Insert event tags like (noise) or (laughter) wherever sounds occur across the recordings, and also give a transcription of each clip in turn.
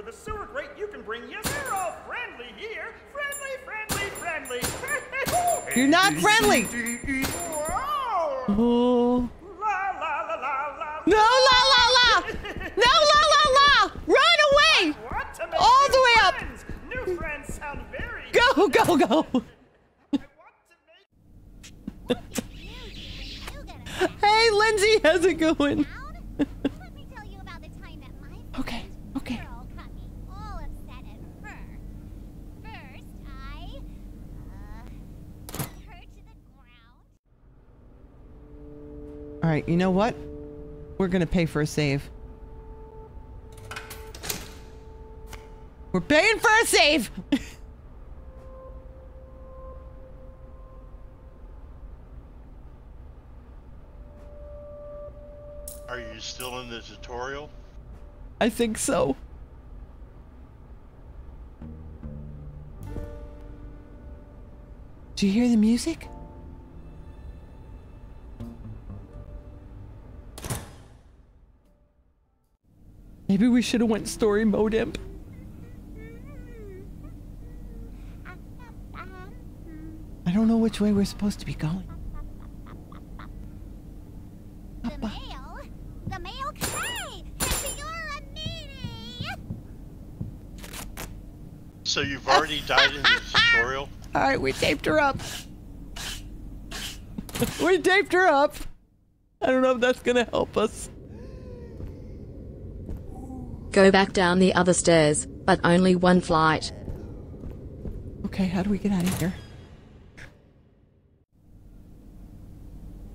for the sewer grate you can bring. Yes, they're all friendly here. Friendly, friendly, friendly. (laughs) You're not friendly. Oh. La la la la la. No, la, la, la. No, la, la, la. Run away. Want to make All the way up. New friends sound very. Go, go, go. I want to make. Hey, Lindsay, how's it going? (laughs) Let me tell you about the time that my Okay, okay. girl got me all upset at her. First, I uh, put her to the ground. All right, you know what? We're gonna pay for a save. We're paying for a save. (laughs) Are you still in the tutorial? I think so. Do you hear the music? Maybe we should have went story mode imp. I don't know which way we're supposed to be going. The mail? The mail? Hey! You're a! So you've already died in the (laughs) tutorial? All right, we taped her up. we taped her up. I don't know if that's gonna help us. Go back down the other stairs, but only one flight. Okay, how do we get out of here?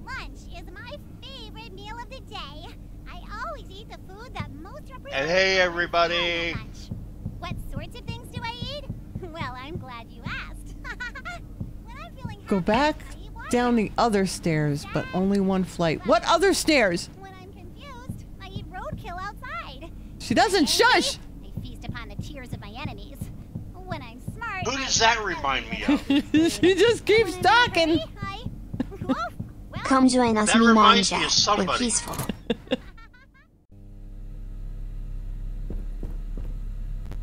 Lunch is my favorite meal of the day. I always eat the food that most represents And hey, everybody. lunch. What sorts of things do I eat? (laughs) Well, I'm glad you asked. (laughs) when I'm feeling Go back I eat water. down the other stairs, but only one flight. What other stairs? She doesn't shush. I feast upon the tears of my enemies. When I'm smart, Who does that remind me of? (laughs) (laughs) she just keeps talking. hungry, I- (laughs) Woof. Well, Come join us That in me Manja. of. We're peaceful.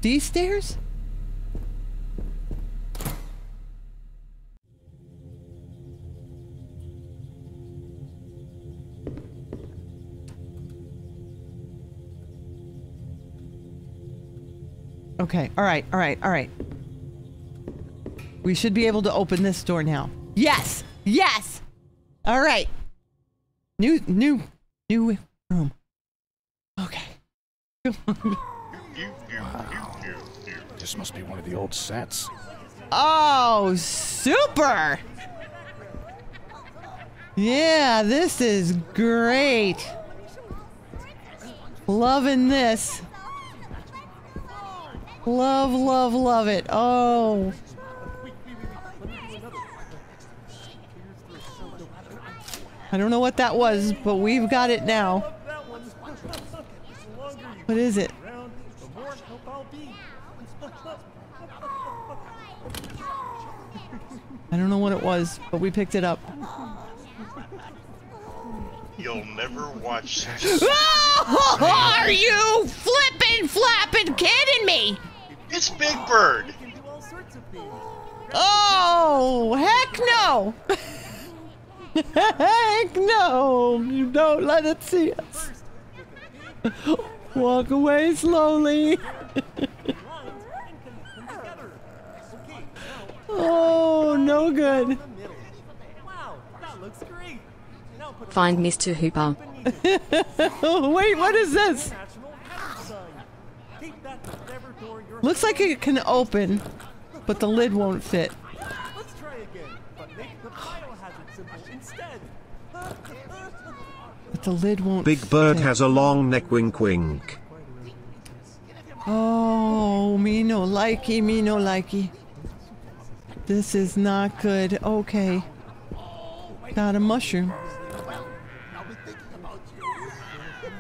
These stairs? Okay, all right, all right, all right. We should be able to open this door now. Yes! Yes! All right. New, new, new room. Okay. You. (laughs) This must be one of the old sets. Oh, super! Yeah, this is great. Loving this. Love, love, love it. Oh. I don't know what that was, but we've got it now. What is it? I don't know what it was, but we picked it up. You'll never watch (laughs) such Oh, are you flippin' flapping kidding me? It's Big Bird. Oh, heck no! (laughs) heck no! You don't let it see us. Walk away slowly. (laughs) oh, no good. Find Mr. Hooper. (laughs) Wait, what is this? Looks like it can open, but the lid won't fit. Let's try again, but make the biohazard symbol instead. But the lid won't Big Bird fit. has a long neck wink wink. Oh, me no likey, me no likey. This is not good. Okay. Not a mushroom.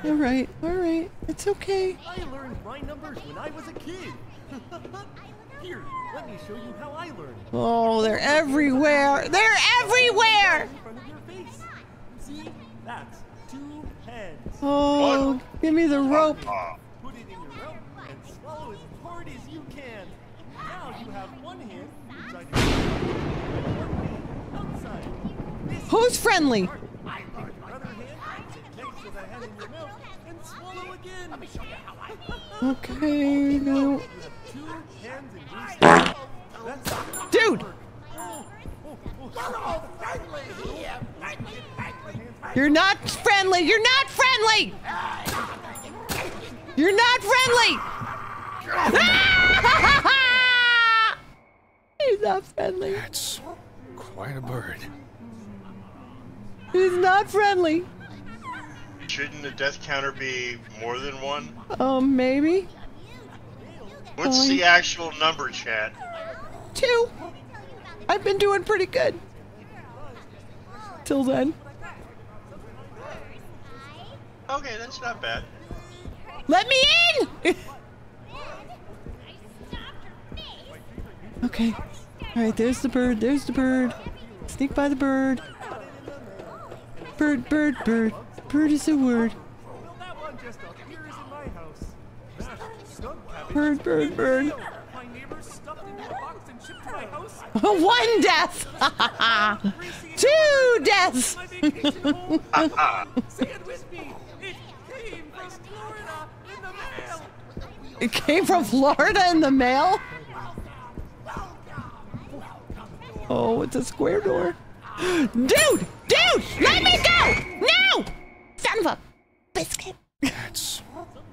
All right, all right. It's okay. I learned my numbers when I was a kid. (laughs) Here, let me show you how I learned. Oh, they're everywhere. They're everywhere. In front of your face. See? That's two heads. Oh, give me the rope. Ah, Put it in your mouth and swallow as hard as you can. Now you have one hand inside your and outside. Who's friendly? Hand. That's Dude! You're not friendly! You're not friendly! You're not friendly! (laughs) He's not friendly. That's quite a bird. He's not friendly. Shouldn't the death counter be more than one? Um, maybe? What's Fine. the actual number, chat? Two. I've been doing pretty good. Till then. Okay, that's not bad. Let me in! okay. Alright, there's the bird, there's the bird. Sneak by the bird. Bird, bird, bird. Bird is a word. Bird, bird, bird. My neighbors (laughs) stuffed into a box and shipped to my house. One death! (laughs) Two deaths! Say it with me. It came from Florida in the mail. It came from Florida in the mail? Oh, it's a square door. (gasps) Dude! Dude! Let me go! No! Son of a biscuit. That's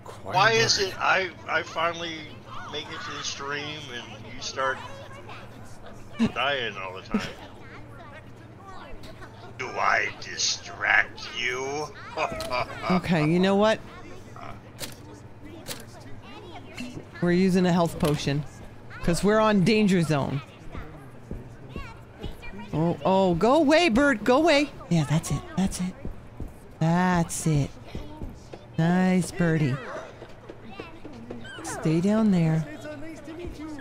quite Why is it I I finally make it to the stream and you start dying all the time? Do I distract you? (laughs) Okay, you know what? We're using a health potion. Because we're on danger zone. Oh, oh, go away, bird. Go away. Yeah, that's it. That's it. That's it. Nice birdie. Stay down there. It's nice to meet you.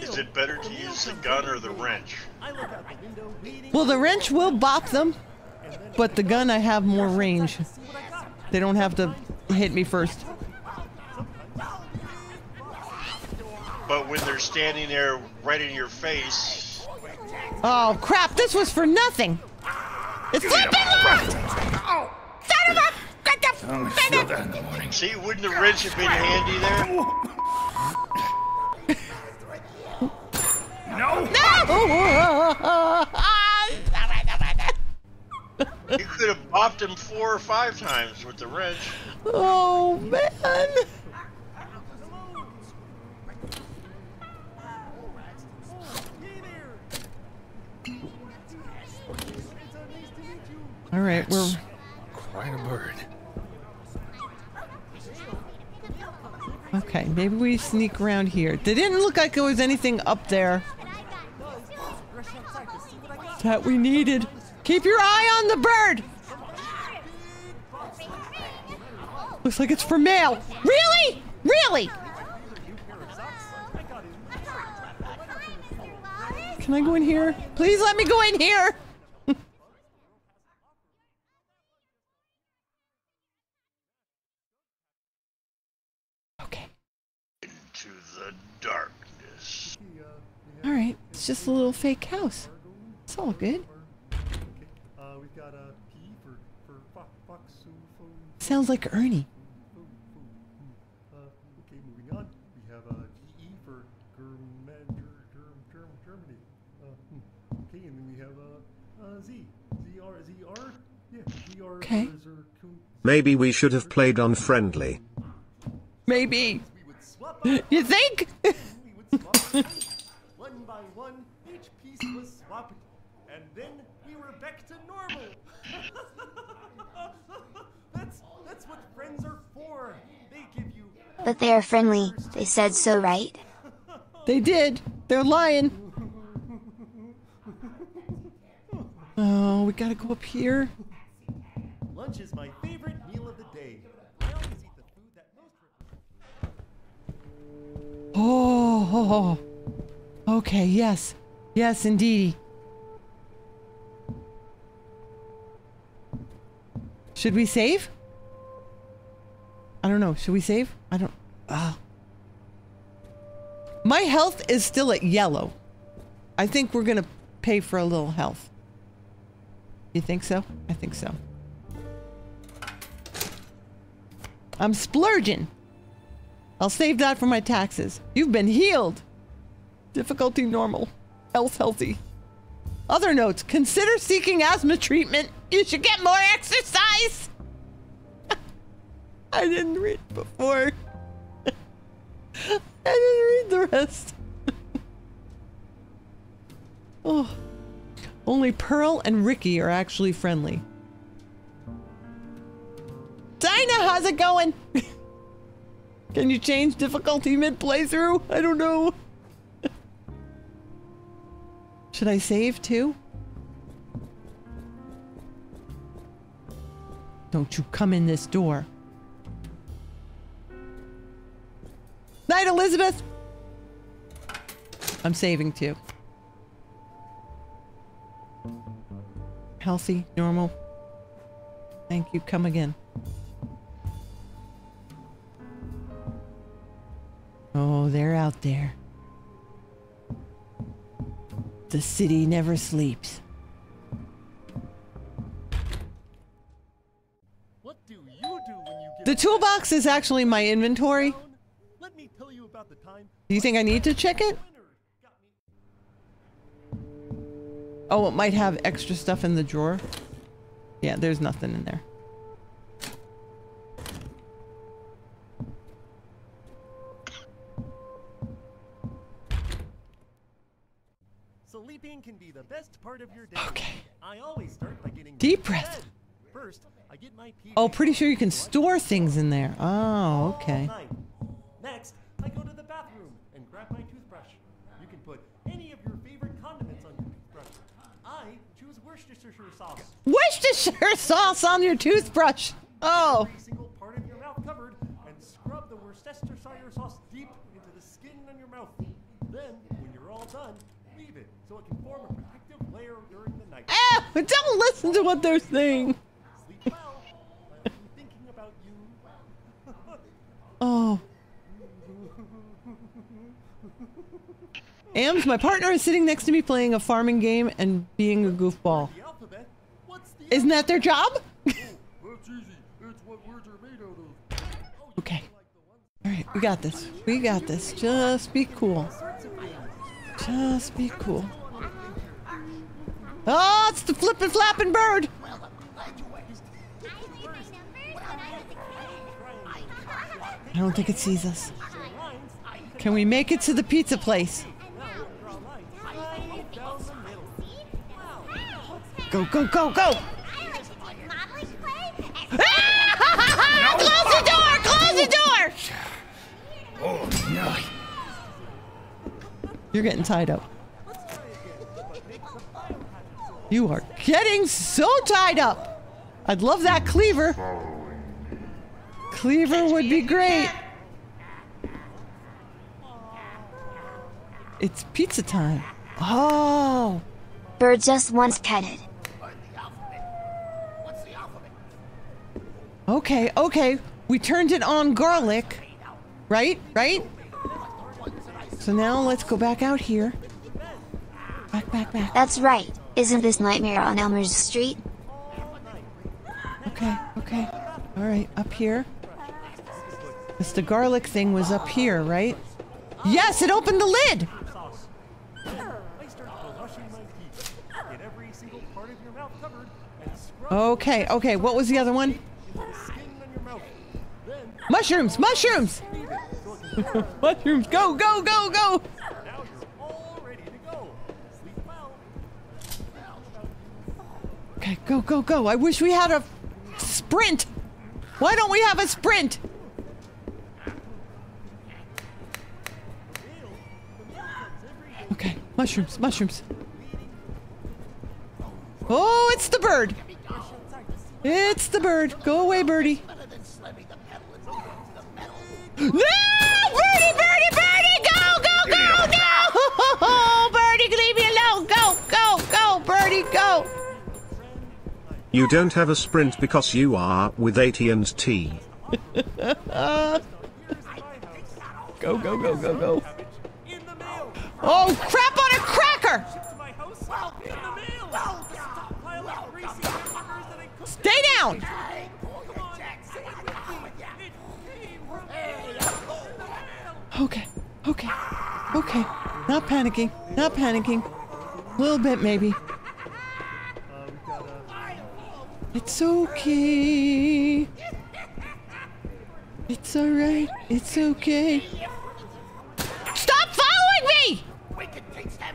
Is it better to use the gun or the wrench? I look out the window waiting. Well, the wrench will bop them, but the gun I have more range. See what I got. They don't have to hit me first. But when they're standing there right in your face, Oh crap! This was for nothing. It's flipping locked. Son of a! Get the- I only feel that in the morning. see, wouldn't the wrench have been handy there? No! No! You could have bopped him four or five times with the wrench. Oh man! Right, we're quite a bird. okay. Maybe we sneak around here. They didn't look like there was anything up there Rush outside to see what I got. that we needed. Keep your eye on the bird. Looks like it's for mail. Really? Really? Can I go in here? Please let me go in here. okay. Into the darkness. All right. It's just a little fake house. It's all good. Uh, we've got a P for for fo- foxophone. Sounds like Ernie. Uh, okay, moving on. We have a GE for German, Ger, Germ, Germ, Germany. Okay, and then we have a, a Z. ZR, ZR? Yeah, ZR. Okay. Zer- Kun- Maybe we should have played on friendly. Maybe. We would swap out. (laughs) You think? we would swap out. One by one, each piece was swapped. And then we were back to normal. (laughs) that's, that's what friends are for. They give you But they are friendly, they said so right? they did. They're lying. (laughs) Oh, we gotta go up here. Lunch is my favorite Oh, okay, yes. Yes, indeed. Should we save? I don't know. Should we save? I don't. Ah. My health is still at yellow. I think we're gonna pay for a little health. You think so? I think so. I'm splurging. I'll save that for my taxes. You've been healed. Difficulty normal. Health healthy. Other notes. Consider seeking asthma treatment. You should get more exercise. (laughs) I didn't read before. (laughs) I didn't read the rest. (laughs) oh. Only Pearl and Ricky are actually friendly. Dinah, how's it going? Can you change difficulty mid playthrough? I don't know. Should I save too? Don't you come in this door. Night, Elizabeth! I'm saving too. Healthy, normal. Thank you. Come again. They're out there. The city never sleeps. What do you do when you get The toolbox is actually my inventory. Let me tell you about the time Do you think I need to check it? winner got me. Oh, it might have extra stuff in the drawer. Yeah, there's nothing in there. Sleeping can be the best part of your day. Okay. I always start by getting Deep breath. First, I get my PJs Oh, pretty sure you can store things in there. Oh, okay. Next, I go to the bathroom and grab my toothbrush. You can put any of your favorite condiments on your toothbrush. I choose Worcestershire sauce. Worcestershire sauce on your toothbrush. Oh, Every single part of your mouth covered and scrub the Worcestershire sauce deep into the skin on your mouth. Then, when you're all done, so it can form a protective layer during the night. eh, don't listen to what they're saying. Sleep well. Be thinking about you. (laughs) Oh. Ams, my partner, is sitting next to me playing a farming game and being a goofball. The alphabet. What's the Isn't that their job? (laughs) That's easy. It's what words are made out of. Okay. All right, we got this. We got this. Just be cool. Just be cool. Oh, it's the flippin' flapping bird. I don't think it sees us. Can we make it to the pizza place? Go, go, go, go! Ah! (laughs) Close the door! Close the door! Oh, no. You're getting tied up. You are getting so tied up. I'd love that cleaver. Cleaver would be great. It's pizza time. Oh, Bird just once petted. okay, okay. We turned it on garlic. Right? Right? So now let's go back out here. Back, back, back. That's right. Isn't this Nightmare on Elmer's Street? Okay, okay. All right, up here. This the garlic thing was up here, right? Yes, it opened the lid. Okay, okay. What was the other one? Mushrooms, mushrooms, (laughs) mushrooms. Go, go, go, go. Okay, go, go, go. I wish we had a sprint. Why don't we have a sprint? Okay, mushrooms, mushrooms. Oh, it's the bird. It's the bird. Go away, birdie. No! Birdie, birdie, birdie! Go, go, go! No! (laughs) birdie, leave me alone! Go, go, go! Birdie, go! You don't have a sprint because you are with AT&T. (laughs) Go, go, go, go, go. Oh, crap on a cracker! Stay down! Okay, okay, okay. Not panicking, not panicking. A little bit, maybe. Uh, we've got uh, It's okay. It's alright. It's okay. Stop following me!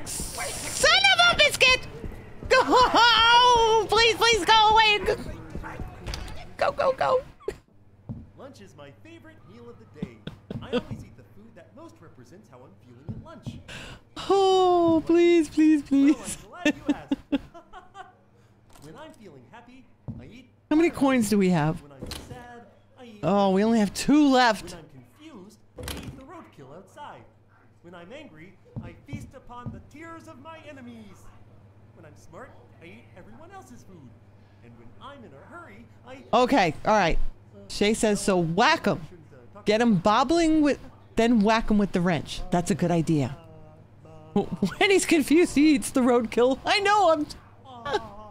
Son of a biscuit! Go! Please, please go away. Go, go, go. lunch is my favorite meal of the day. I always eat the food that most represents how I'm feeling at lunch. Oh, please, please, Well, please. I'm glad you asked. when I'm feeling happy, I eat. How many coins do we have? When I'm sad, I eat. Oh, we only have two When left. I'm confused, I eat the roadkill outside. When I'm angry, I feast upon the tears of my enemies. When I'm smart, I eat everyone else's food. And when I'm in a hurry, I Okay, all right. Shay says so. Whack him. uh, Get him bobbling with, then whack him with the wrench. That's a good idea. (laughs) When he's confused, he eats the roadkill. I know. I'm. (laughs)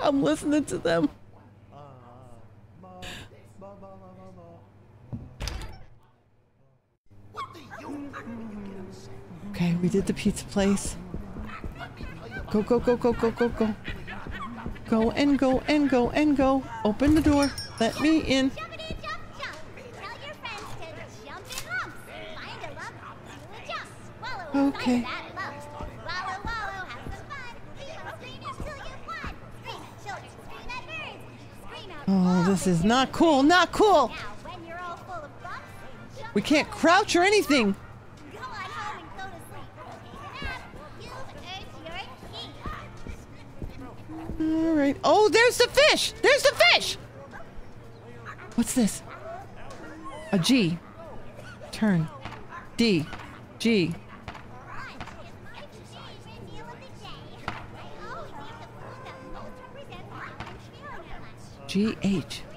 I'm listening to them. Okay, we did the pizza place. Go, go, go, go, go, go, go. Go and go and go and go. Open the door. Let me in. Jumpity this is not cool. Not cool. Now, when you're all full of bumps, jump We can't crouch or anything. Go on home and go to sleep. Take a nap. You've earned your keep. All right. Oh, there's the fish. There's the fish. What's this? A G. Turn. D. G. Lunch is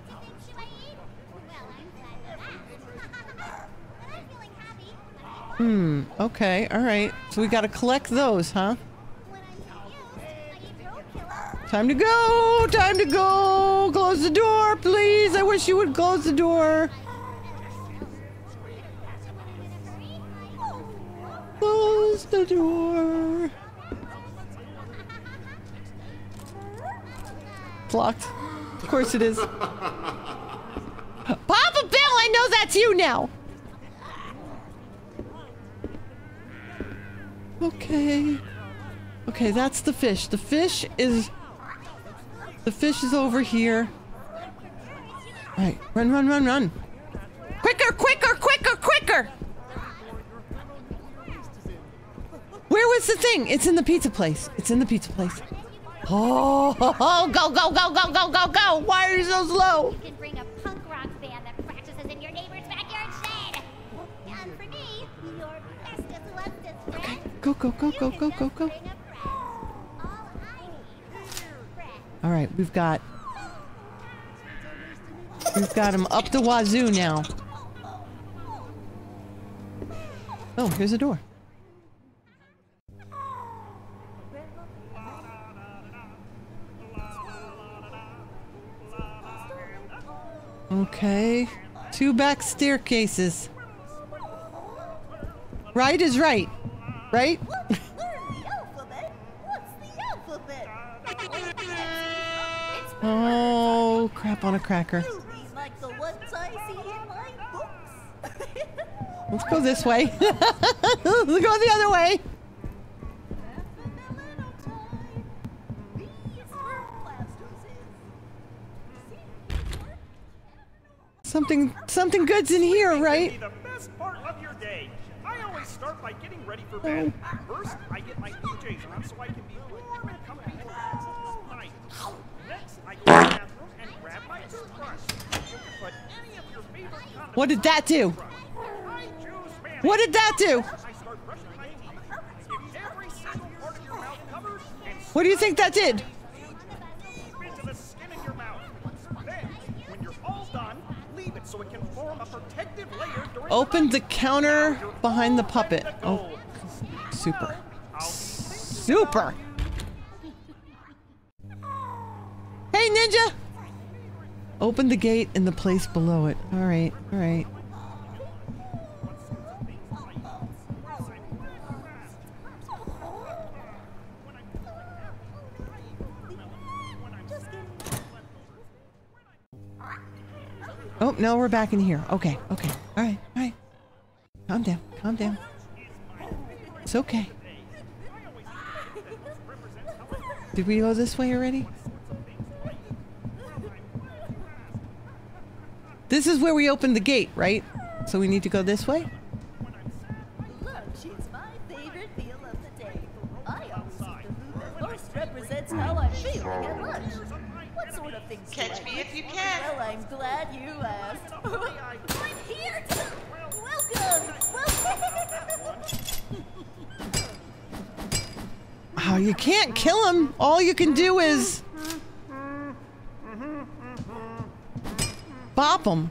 Hmm. Okay. All right. So we got to collect those, huh? When I'm confused, I eat roadkill. Time to go. Time to go. Close the door, please. I wish you would close the door. Close the door. It's locked. Of course it is. (laughs) Papa Bill, I know that's you now. Okay. Okay, that's the fish. The fish is. The fish is over here. Right. Run, run, run, run. Quicker, quicker, quicker, quicker! Where was the thing? It's in the pizza place. It's in the pizza place. Oh, oh, (laughs) go, go, go, go, go, go, go! Why are you so slow? Go, go, go, go, go, go, go. bring a friend. All I need is friend. All right, we've got. We've got him up the wazoo now. Oh, here's a door. Okay. Two back staircases. Right is right. Right? Learn the alphabet. What's the alphabet? it's Oh, crap on a cracker. like the ones I see in my books. (laughs) Let's go this way. (laughs) Let's go the other way. Something something good's in here, right? the best part of your day. I always start by getting ready for bed. Oh. First, I get my PJs on so I can be warm and comfy for the rest of the night. Next, I go to the bathroom and grab my toothbrush. You can put any of your favorite condiments What did that do? I choose mayonnaise. What did that do? I start brushing my teeth. Get every single part of your mouth covered and What do you think that did? into the skin of your mouth. Then, when you're all done, leave leave it so it can form a protective layer during Open the counter behind the puppet. Oh. Super. Super. Hey, Ninja! Open the gate in the place below it. All right, all right. Oh, no, we're back in here. Okay, okay. All right, all right. Calm down, calm down. It's okay. Did we go this way already? This is where we opened the gate, right? So we need to go this way? Lunch is my favorite meal of the day. I always eat the food that most represents how I'm at lunch. What sort of things do Catch me if you can. Well, I'm glad you asked. (laughs) Oh, you can't kill him. All you can do is bop him.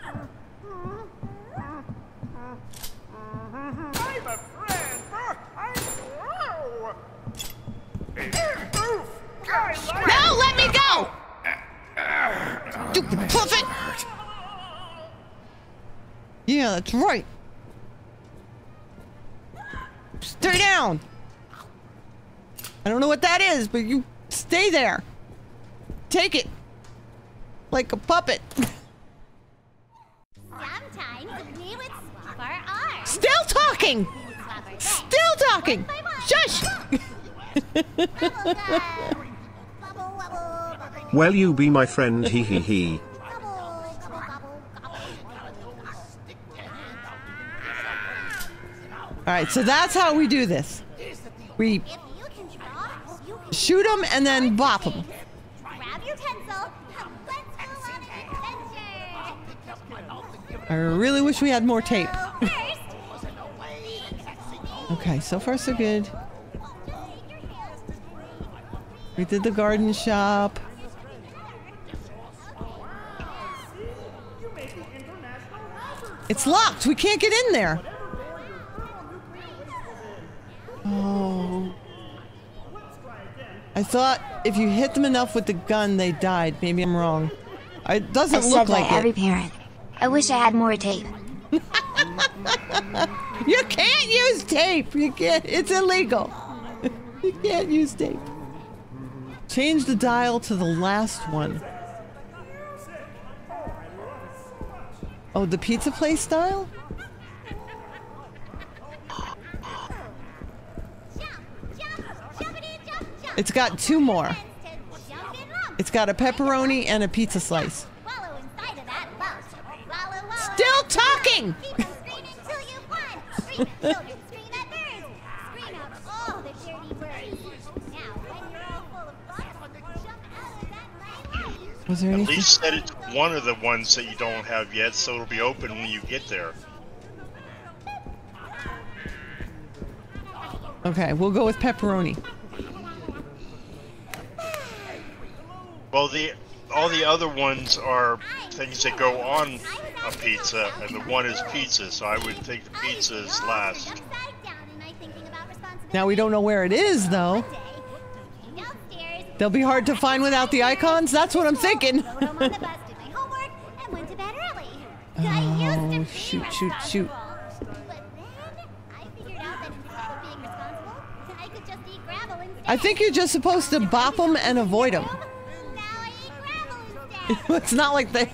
No, let me go! Stupid puppet! Yeah, that's right. Stay down. I don't know what that is, but you stay there. Take it. Like a puppet. Sometimes we would swap our arms. Still talking! Swap our legs. Still talking! One. Shush! (laughs) Bubble gum. Bubble, wubble, bubble, Well, you be my friend, hee hee hee. Alright, so that's how we do this. We shoot them and then bop them. grab your pencil let's on an adventure. I really wish we had more tape. Okay, so far so good. just take your hands. We did the garden shop. It's locked. We can't get in there. Oh. I thought if you hit them enough with the gun, they died. Maybe I'm wrong. It doesn't said look that like every it. parent. I wish I had more tape. (laughs) You can't use tape. You can't. It's illegal. (laughs) you can't use tape. Change the dial to the last one. Oh, the pizza place style? It's got two more. Friends to jump and lump. It's got a pepperoni and a pizza slice. Wallow inside of that lump. Wallow, wallow. Still talking! Keep on screaming till you won. Scream at children, scream at birds. Scream out all the dirty words. Now, when you're all full of thoughts, jump out of that line light. Was there At anything? least set it to one of the ones that you don't have yet, so it'll be open when you get there. Okay, we'll go with pepperoni. Well, the all the other ones are things that go on a pizza, and the one is pizza. So I would think the pizza is last. Upside down in my thinking about responsibility. Now we don't know where it is though. One day, came downstairs, They'll be hard to find without the icons. That's what I'm thinking. rode home on the bus, did my homework, and went to bed early. I used to Oh, shoot, shoot, shoot. responsible. But then I figured out that instead of being responsible, I could just eat gravel instead. I think you're just supposed to bop them and avoid them. (laughs) it's not like they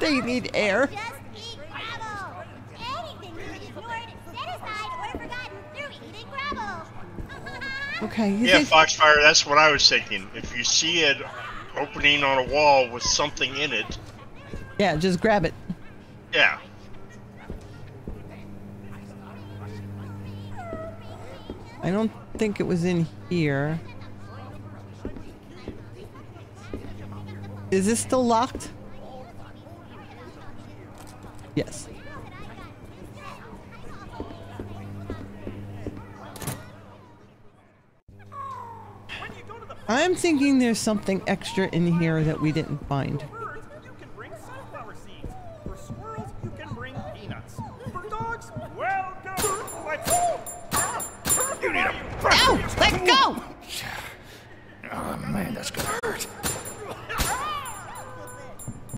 they need air. Just eat gravel. Anything you ignored, set aside, or forgotten through eating gravel. Okay. Yeah, think, Foxfire. That's what I was thinking. If you see it opening on a wall with something in it, yeah, just grab it. yeah. I don't think it was in here. Is this still locked? Yes. I'm thinking there's something extra in here that we didn't find.